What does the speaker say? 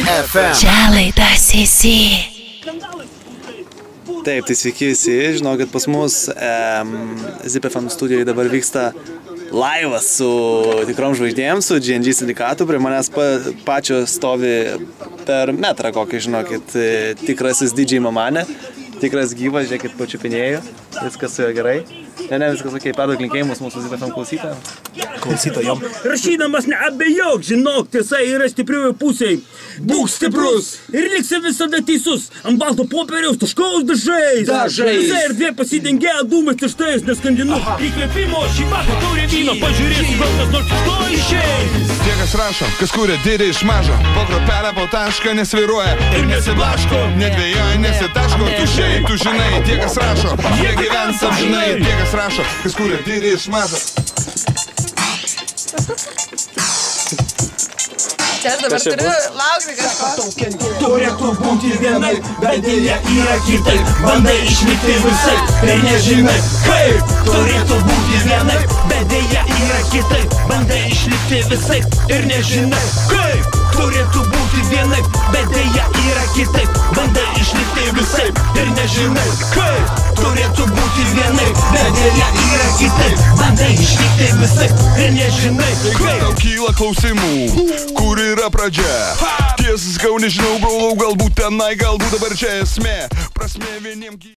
FM. Čia laida Sisi. Taip, tai sveiki visi, žinokit, pas mus um, ZipFM studijoje dabar vyksta laivas su tikrom žvaigždėm, su GNG sindikatu, prie manęs pa, pačio stovi per metrą kokį, žinokit, e, tikrasis didžiai mamanė, tikras gyvas, žiūrėkit, pačiupinėjau, viskas su juo gerai. Ne, ne, viskas ok, perduok linkėjimus mūsų ZipFM klausytojams. Klausytojom. Rašydamas neabejok, žinok, tiesa yra stipriųjų pusėje. Būk stiprus ir liksi visada teisus. Ant balto popieriaus taškaus dažais. Dažais. Visa erdvė pasidengia dūmais tirštais, neskandinu. Įkvėpimo šį vakarą taurė vyno, pažiūrėsiu, gal kas nors iš to išeis. Tie, kas rašo, kas kūrė didį iš mažo, po kropelę, po tašką nesviruoja ir nesiblaško, nedvėjoja, nesitaško, tu šiaip, tu žinai, tie, kas rašo, jie gyvens amžinai, tie, kas rašo, kas kūrė didį iš mažo. Čia aš dabar turiu laukti kažko. Turėtų būti vienai, bet dėja yra kitaip. Bandai išlikti visai ir nežinai kaip. Turėtų būti vienai, bet dėja yra kitaip. Bandai išlikti visai ir nežinai kaip. Turėtų būti vienai, bet dėja yra kitaip. Bandai išlikti visai ir nežinai kaip. Dėja yra kitaip. Bandai išlikti visai ir nežinai Kai kaip. tau kyla klausimų, kur yra pradžia? Tiesas, gal nežinau, brolau, galbūt tenai, galbūt dabar čia esmė. Prasmė vieniems.